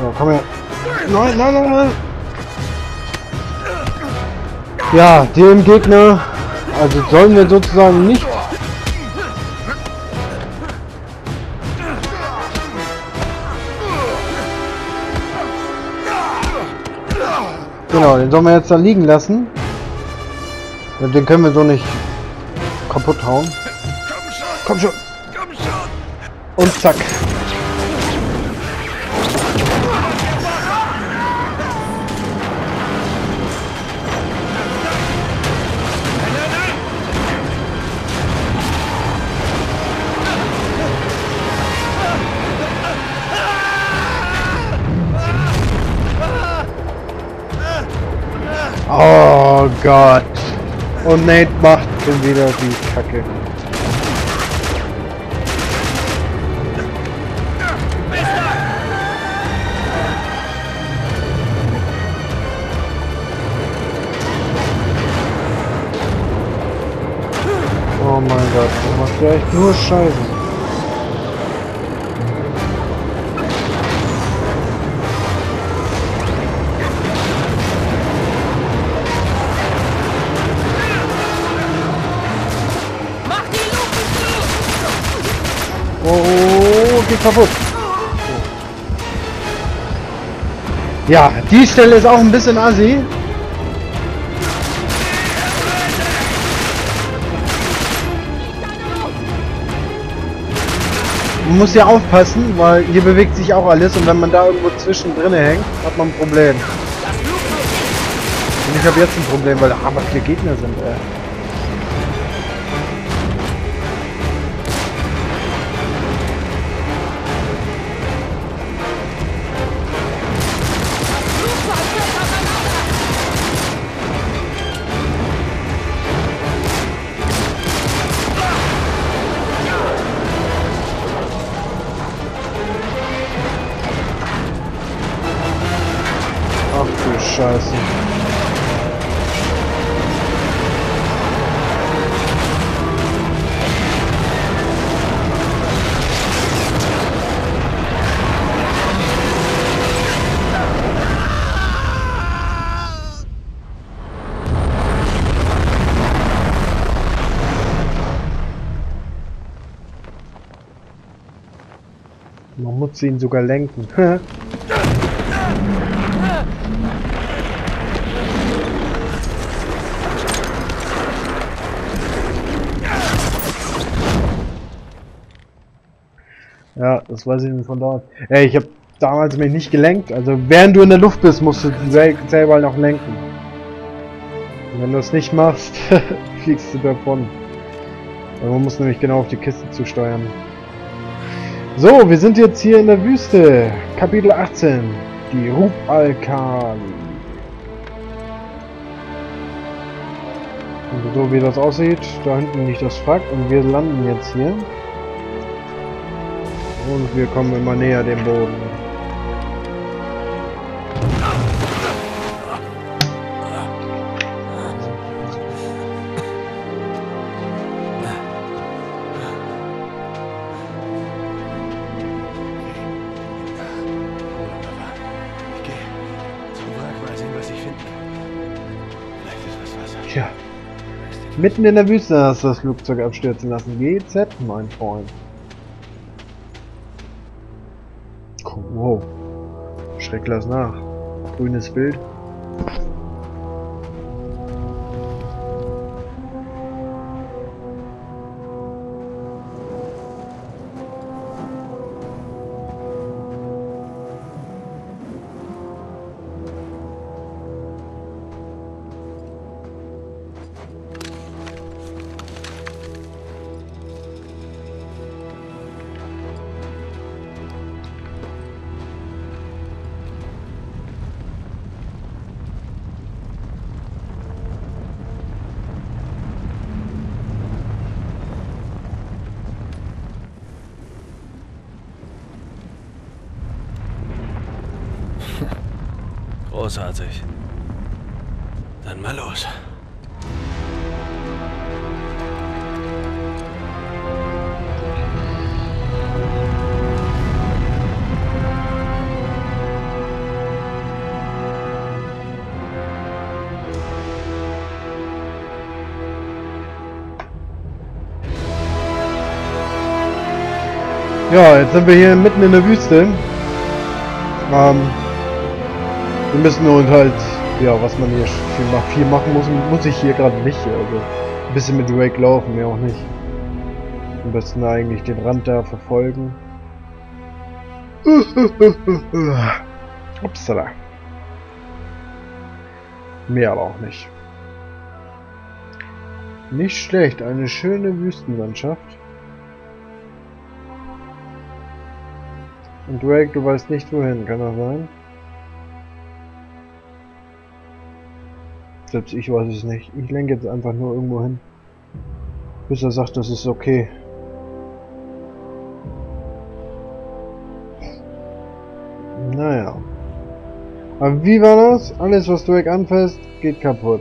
So, komm her. Nein, nein, nein, nein. Ja, dem Gegner, also sollen wir sozusagen nicht Genau, den sollen wir jetzt da liegen lassen. Den können wir so nicht kaputt hauen. Komm schon. Und zack. Oh Gott. Und Nate macht schon wieder die Kacke. Oh mein Gott, das macht ja echt nur Scheiße. Oh, geht kaputt. Ja, die Stelle ist auch ein bisschen assi. Man muss ja aufpassen, weil hier bewegt sich auch alles und wenn man da irgendwo zwischendrin hängt, hat man ein Problem. Und ich habe jetzt ein Problem, weil da aber viele Gegner sind. Ey. Du Scheiße. Man muss ihn sogar lenken. Ja, das weiß ich von dort. Ey, ich habe damals mich nicht gelenkt. Also während du in der Luft bist, musst du sel selber noch lenken. Und wenn du das nicht machst, fliegst du davon. Weil man muss nämlich genau auf die Kiste zusteuern. So, wir sind jetzt hier in der Wüste. Kapitel 18. Die Rub-Alkali. Und so wie das aussieht, da hinten liegt das Frack und wir landen jetzt hier. Und wir kommen immer näher dem Boden. Ich gehe zum Wrack mal sehen, was ich finden kann. Vielleicht ist was Wasser. Tja. Mitten in der Wüste hast du das Flugzeug abstürzen lassen. GZ, mein Freund. Schreck lass nach. Grünes Bild. Großartig. Dann mal los. Ja, jetzt sind wir hier mitten in der Wüste. Ähm, wir müssen uns halt, ja, was man hier viel, viel machen muss, muss ich hier gerade nicht. Also ein bisschen mit Drake laufen, mehr auch nicht. Am besten eigentlich den Rand da verfolgen. Upsala. Mehr aber auch nicht. Nicht schlecht, eine schöne Wüstenlandschaft. Und Drake, du weißt nicht wohin, kann das sein? Selbst ich weiß es nicht. Ich lenke jetzt einfach nur irgendwo hin. Bis er sagt, das ist okay. Naja. Aber wie war das? Alles, was Drake anfasst, geht kaputt.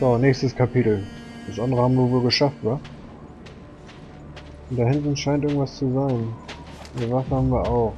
So, nächstes Kapitel. Das andere haben wir wohl geschafft, wa? Und da hinten scheint irgendwas zu sein. Die Waffe haben wir auch.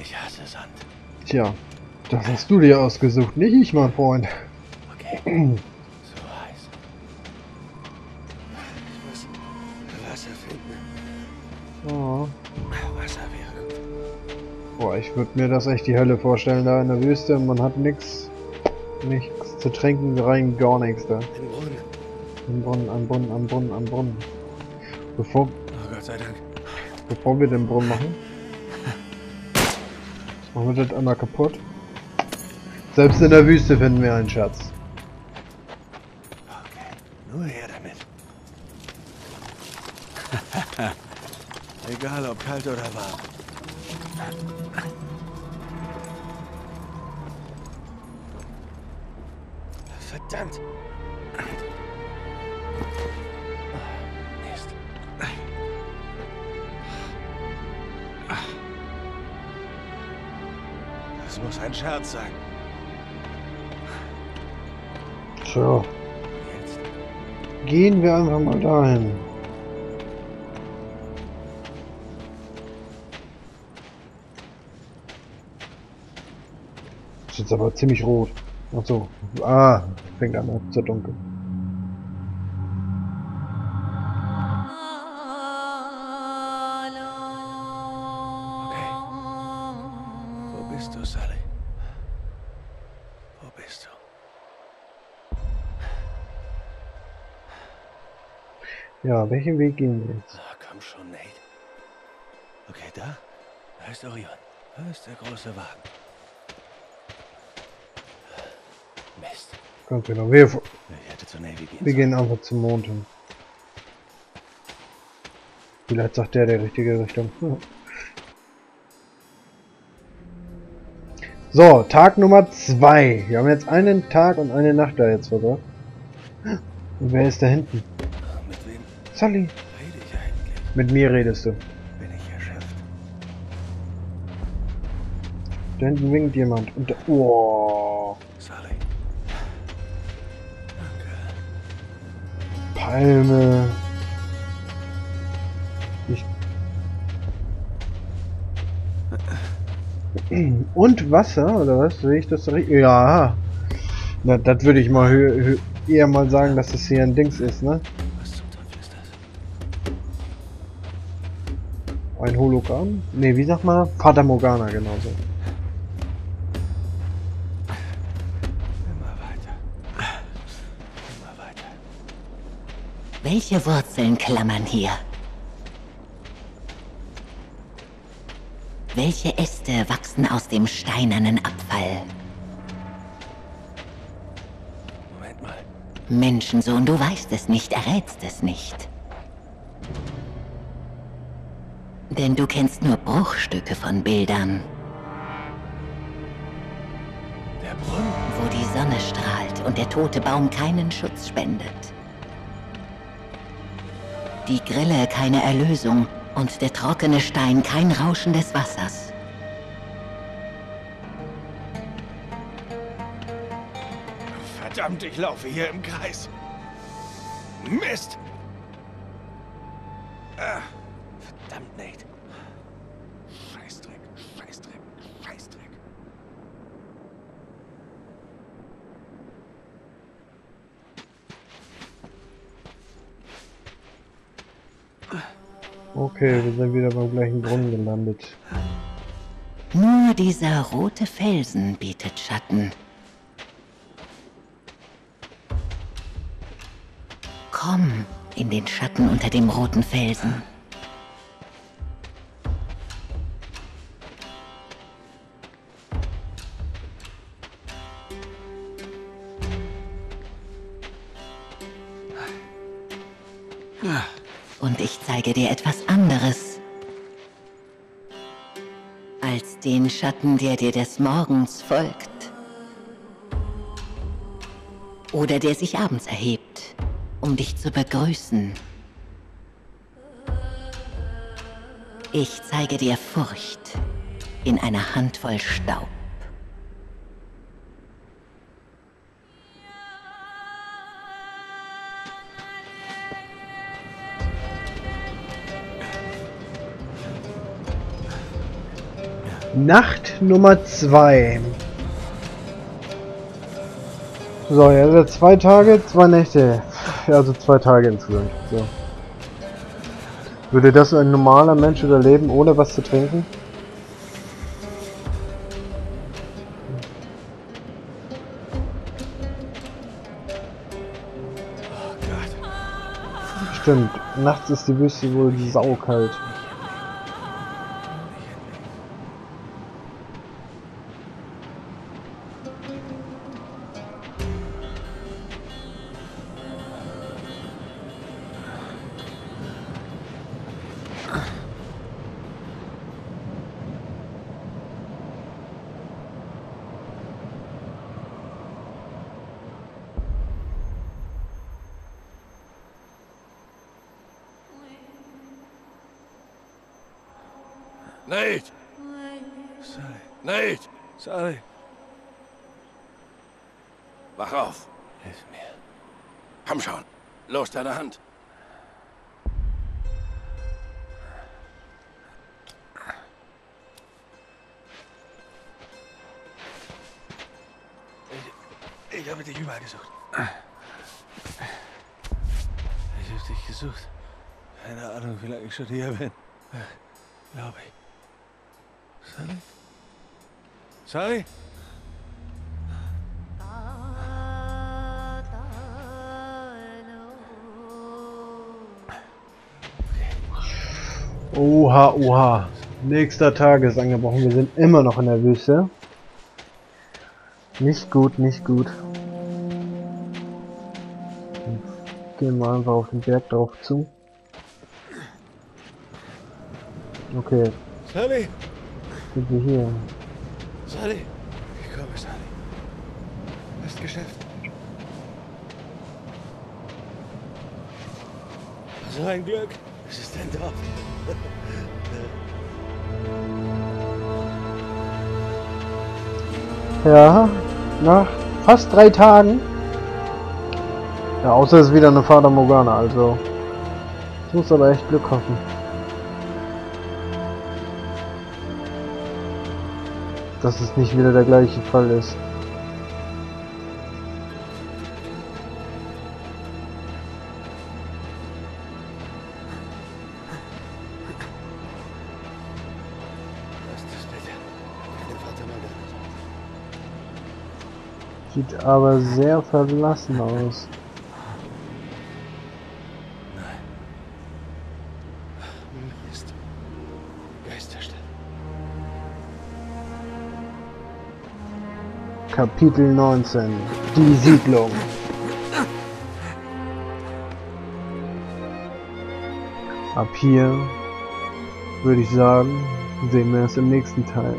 Ich hasse Sand. Tja, das hast du dir ausgesucht, nicht ich, mein Freund. Okay. so heiß. Ich muss Wasser finden. Oh. Wasser wäre gut. Boah, ich würde mir das echt die Hölle vorstellen, da in der Wüste und man hat nix, nichts zu trinken, rein gar nichts da. Ein Brunnen. Am Brunnen, am Brunnen, am Brunnen, am Brunnen. Bevor, Oh Gott sei Dank. bevor wir den Brunnen machen, machen wir das einmal kaputt. Selbst in der Wüste finden wir einen Schatz. Okay. Nur her damit. Egal ob kalt oder warm. Verdammt. Mist. Das muss ein Scherz sein. Tja, Jetzt. gehen wir einfach mal dahin. Ist jetzt aber ziemlich rot. Ach so. Ah, fängt an zu dunkel. Okay. Wo bist du, Sally? Wo bist du? Ja, welchen Weg gehen wir jetzt? Ah, komm schon, Nate. Okay, da. Da ist Orion. Da ist der große Wagen. Mist. Ganz genau. Wir, wir gehen einfach zum Mond hin. Vielleicht sagt der der richtige Richtung. Ja. So, Tag Nummer 2. Wir haben jetzt einen Tag und eine Nacht da jetzt verbracht. Und wer ist da hinten? Mit wem Sally. rede ich eigentlich? Mit mir redest du. Bin ich erschöpft? Da hinten winkt jemand. Und da, oh, Palme. Ich Und Wasser, oder was? Sehe ich das richtig? Ja. Na, das würde ich mal eher mal sagen, dass das hier ein Dings ist, ne? Was zum Teufel ist das? Ein Hologramm? Ne, wie sagt man? Fata Morgana, genauso. Welche Wurzeln klammern hier? Welche Äste wachsen aus dem steinernen Abfall? Moment mal. Menschensohn, du weißt es nicht, errätst es nicht. Denn du kennst nur Bruchstücke von Bildern, Der Brunnen. wo die Sonne strahlt und der tote Baum keinen Schutz spendet. Die Grille keine Erlösung und der trockene Stein kein Rauschen des Wassers. Verdammt, ich laufe hier im Kreis. Mist! Verdammt, Okay, wir sind wieder beim gleichen Brunnen gelandet. Nur dieser rote Felsen bietet Schatten. Komm in den Schatten unter dem roten Felsen. Und ich zeige dir etwas Schatten, der dir des Morgens folgt. Oder der sich abends erhebt, um dich zu begrüßen. Ich zeige dir Furcht in einer Handvoll Staub. Nacht Nummer 2. So, ja, also zwei Tage, zwei Nächte. Ja, also zwei Tage insgesamt. So. Würde das ein normaler Mensch überleben, ohne was zu trinken? Oh Gott. Stimmt, nachts ist die Wüste wohl saukalt. Nate! Sally. Nate! Sally. Wach auf. Hilf mir. Komm schon. Los, deine Hand. Ich, ich habe dich überall gesucht. Ich habe dich gesucht. Keine Ahnung, wie lange ich schon hier bin. Glaube ich. Sally? Sally? Oha, oha. Nächster Tag ist angebrochen. Wir sind immer noch in der Wüste. Nicht gut, nicht gut. Gehen wir einfach auf den Berg drauf zu. Okay, Sally? Wir hier. Sally? Ich komme, Sally. Ist Geschäft. So ein Glück. Es ist ein Dorf. Ja, nach fast drei Tagen. Ja, außer es ist wieder eine Fata Morgana, also. Ich muss aber echt Glück hoffen. Dass es nicht wieder der gleiche Fall ist. Sieht aber sehr verlassen aus. Kapitel 19 Die Siedlung Ab hier würde ich sagen, sehen wir es im nächsten Teil.